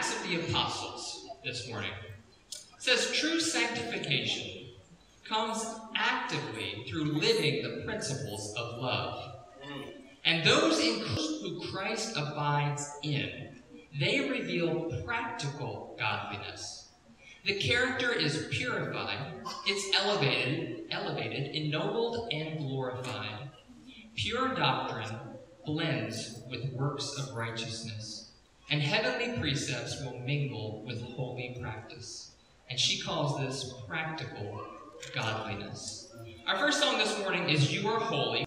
Acts of the Apostles this morning. It says true sanctification comes actively through living the principles of love. And those in who Christ abides in, they reveal practical godliness. The character is purified, it's elevated, elevated, ennobled, and glorified. Pure doctrine blends with works of righteousness, and heavenly precepts will mingle with holy practice. And she calls this practical godliness. Our first song this morning is You Are Holy.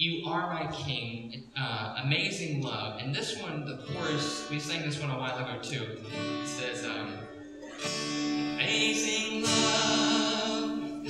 You Are My King, uh, Amazing Love. And this one, the chorus, we sang this one a while ago too. It says, um, Amazing Love,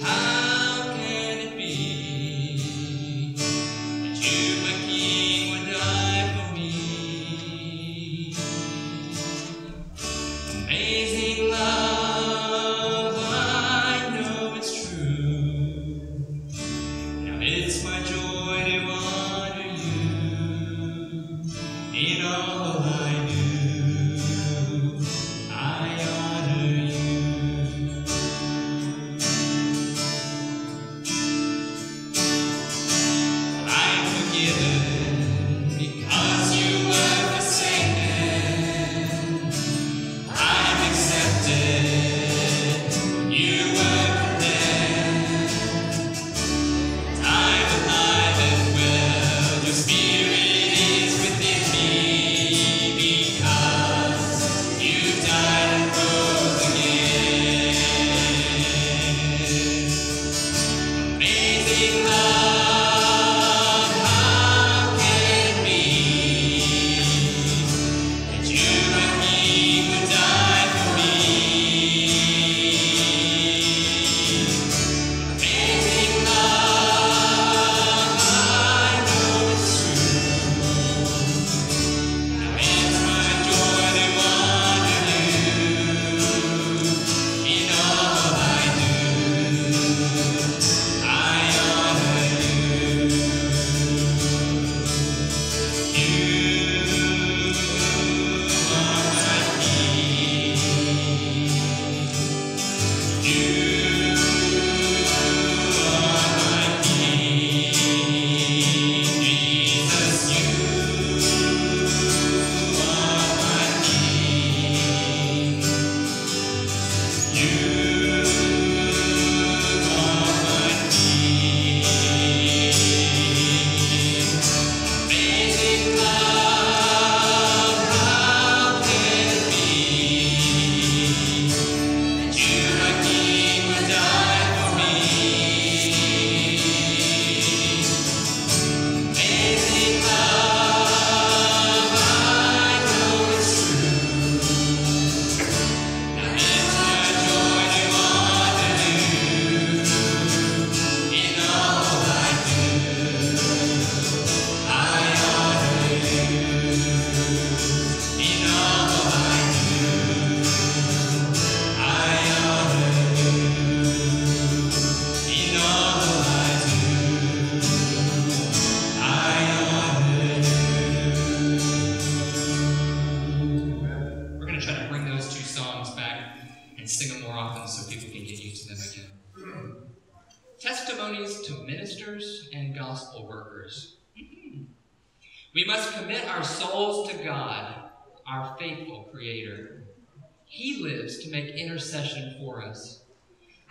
make intercession for us.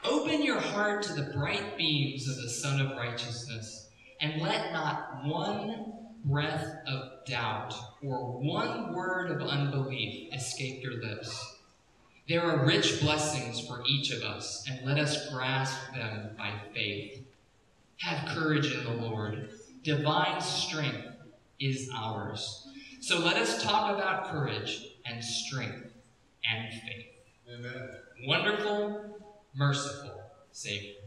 Open your heart to the bright beams of the Sun of Righteousness, and let not one breath of doubt or one word of unbelief escape your lips. There are rich blessings for each of us, and let us grasp them by faith. Have courage in the Lord. Divine strength is ours. So let us talk about courage and strength and faith. Amen. Wonderful, merciful Savior.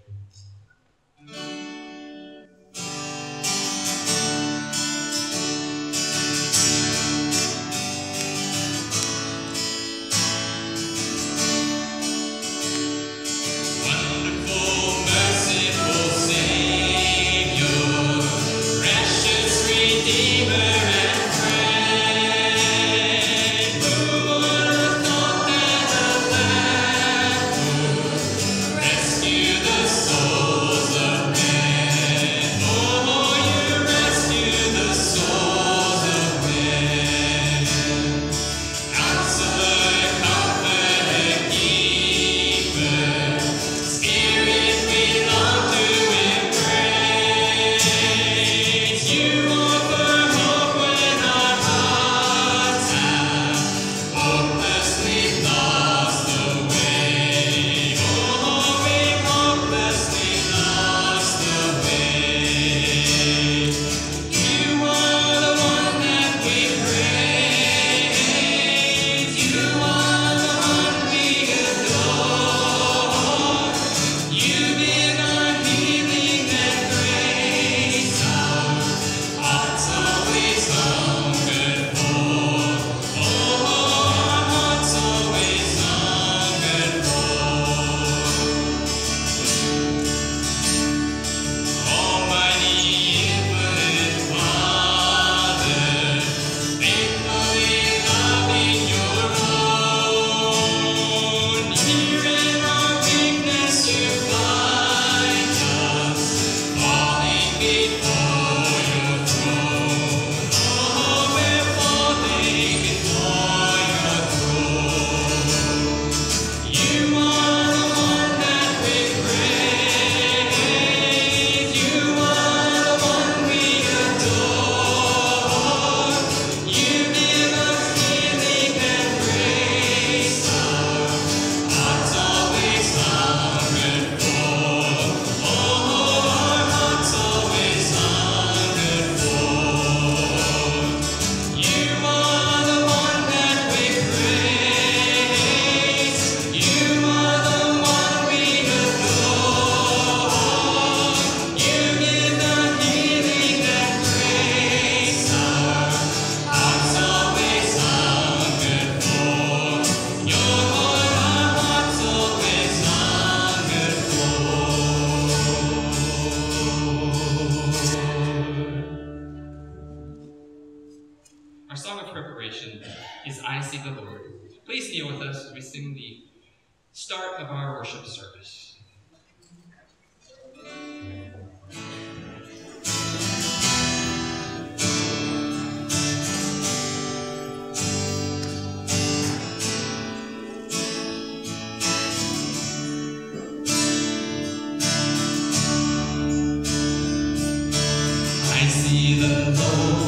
Oh.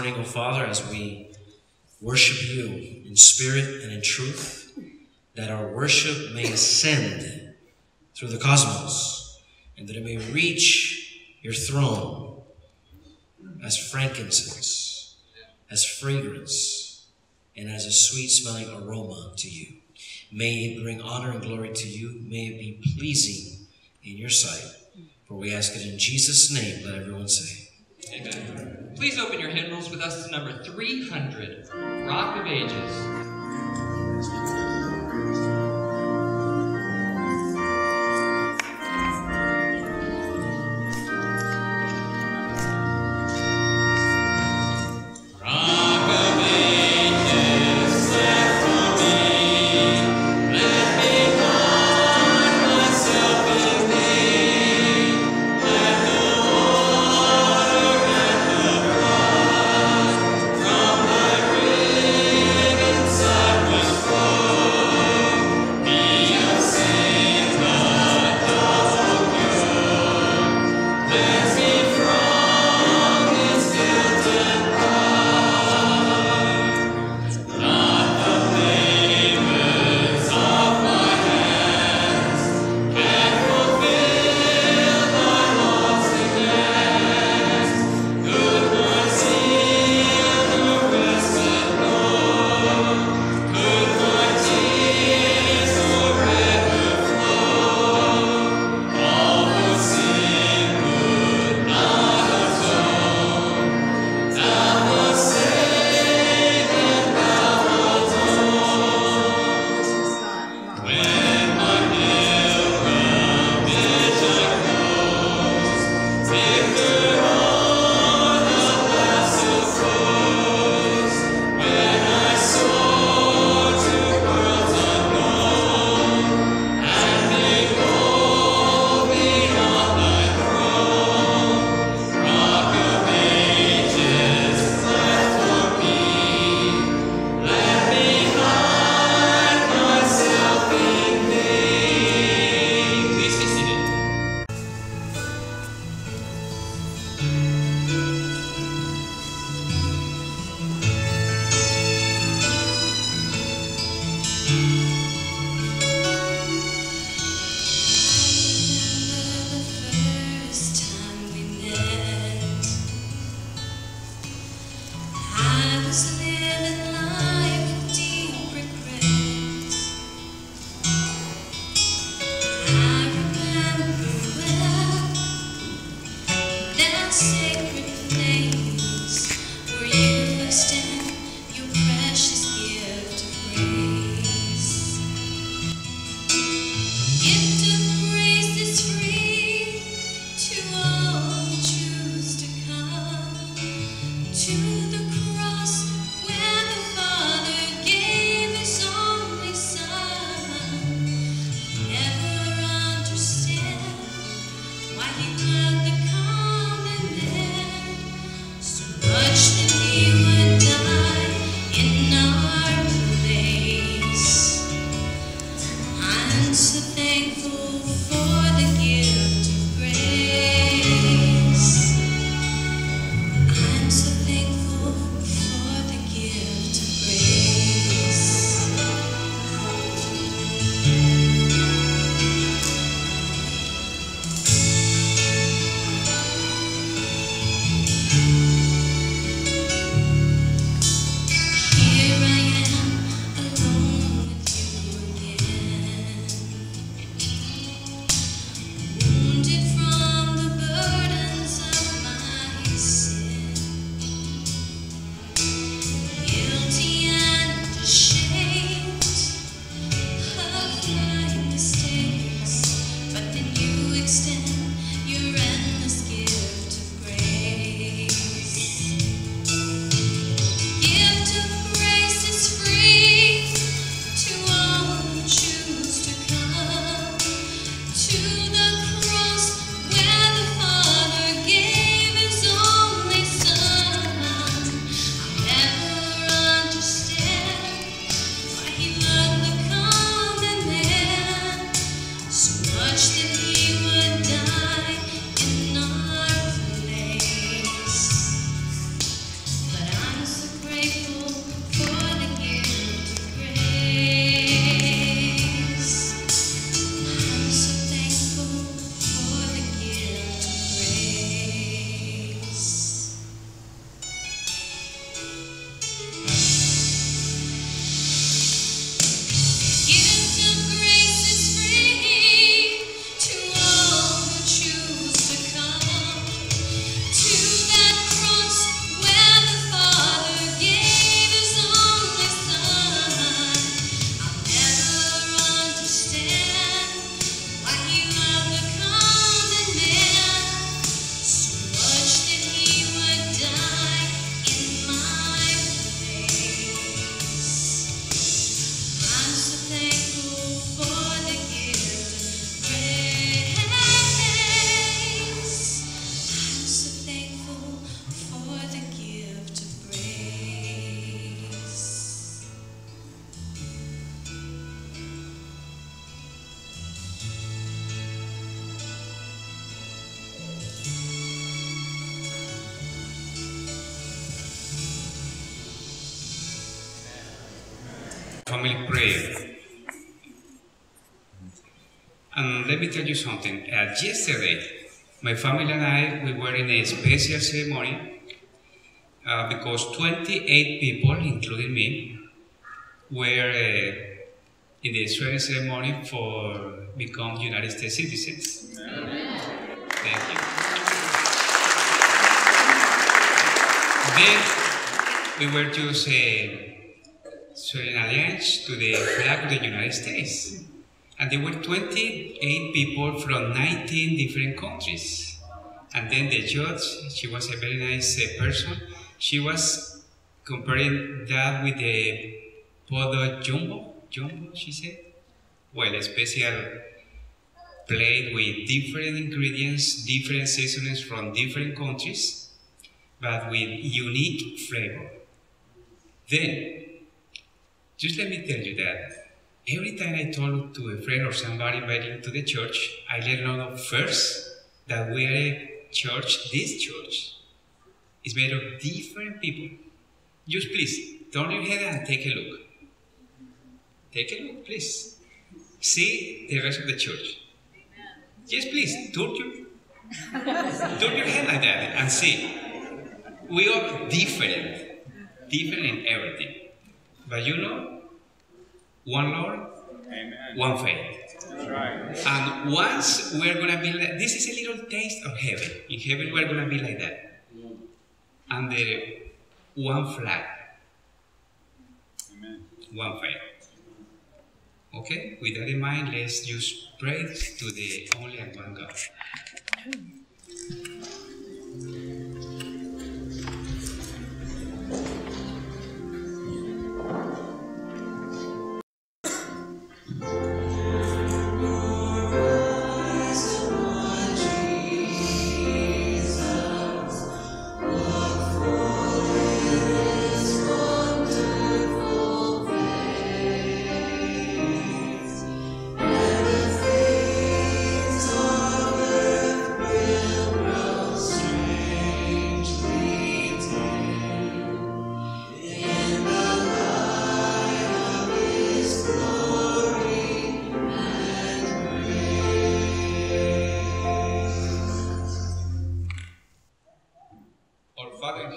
Morning, O Father, as we worship you in spirit and in truth, that our worship may ascend through the cosmos and that it may reach your throne as frankincense, as fragrance, and as a sweet smelling aroma to you. May it bring honor and glory to you. May it be pleasing in your sight. For we ask it in Jesus' name. Let everyone say. Amen. Please open your hymnals with us to number 300, Rock of Ages. Tell you something. Uh, yesterday, my family and I, we were in a special ceremony uh, because 28 people, including me, were uh, in the swearing ceremony for become United States citizens. Amen. Thank you. Then we were just uh, swearing allegiance to the flag of the United States. And there were 28 people from 19 different countries. And then the judge, she was a very nice uh, person, she was comparing that with the Podo Jumbo, Jumbo, she said. Well, a special plate with different ingredients, different seasonings from different countries, but with unique flavor. Then, just let me tell you that every time I talk to a friend or somebody inviting to the church, I let them know first that we are a church, this church is made of different people. Just please, turn your head and take a look. Take a look, please. See the rest of the church. Yes, please, turn your, turn your head like that and see. We are different, different in everything. But you know, one Lord, Amen. one faith. Right. And once we're gonna be like this is a little taste of heaven. In heaven we're gonna be like that. Mm. Under one flag. Amen. One faith. Okay? With that in mind, let's just pray to the only and one God.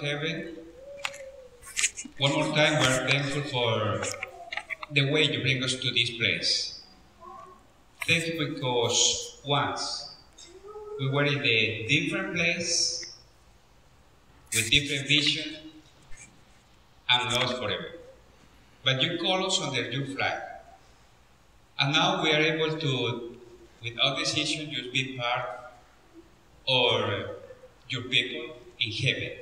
Heaven. One more time, we're thankful for the way you bring us to this place. Thank you because once we were in a different place with different vision and lost forever. But you call us under your flag. And now we are able to, with our decision, just be part of your people in heaven.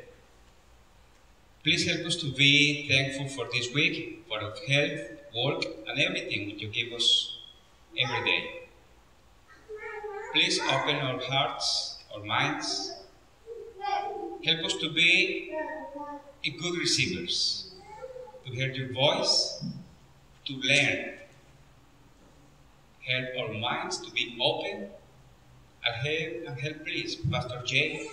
Please help us to be thankful for this week, for our health, work, and everything you give us every day. Please open our hearts, our minds. Help us to be good receivers, to hear your voice, to learn. Help our minds to be open and help, and help please, Pastor Jay,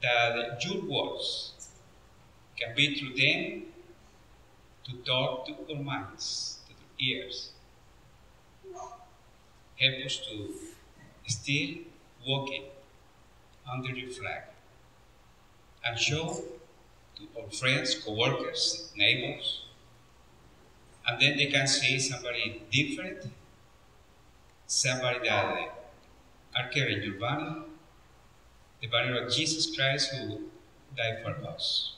that your words can be through them to talk to our minds, to our ears. Help us to still walking under your flag and show to our friends, co-workers, neighbors, and then they can see somebody different, somebody that are carrying your banner, the banner of Jesus Christ who died for us.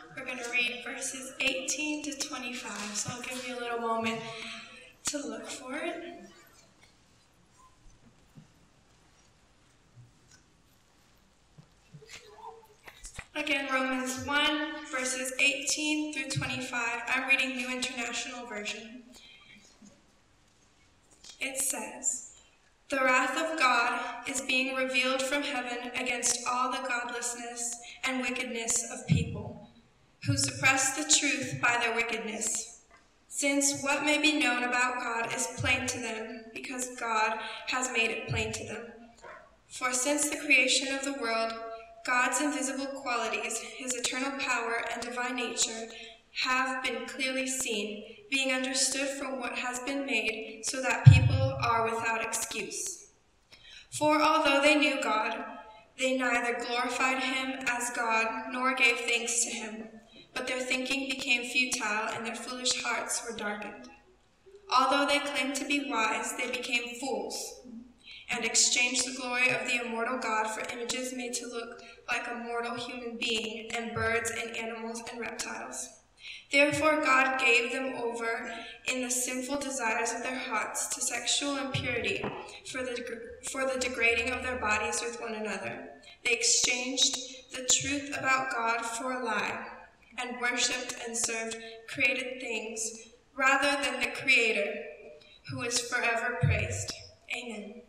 Again, Romans 1, verses 18 through 25. I'm reading New International Version. it says, The wrath of God is being revealed from heaven against all the godlessness and wickedness of people, who suppress the truth by their wickedness. Since what may be known about God is plain to them, because God has made it plain to them. For since the creation of the world, God's invisible qualities, his eternal power and divine nature, have been clearly seen, being understood from what has been made, so that people are without excuse. For although they knew God, they neither glorified him as God nor gave thanks to him, but their thinking became futile and their foolish hearts were darkened. Although they claimed to be wise, they became fools and exchanged the glory of the immortal God for images made to look like a mortal human being and birds and animals and reptiles. Therefore, God gave them over in the sinful desires of their hearts to sexual impurity for the, for the degrading of their bodies with one another. They exchanged the truth about God for a lie and worshipped and served created things rather than the Creator, who is forever praised. Amen.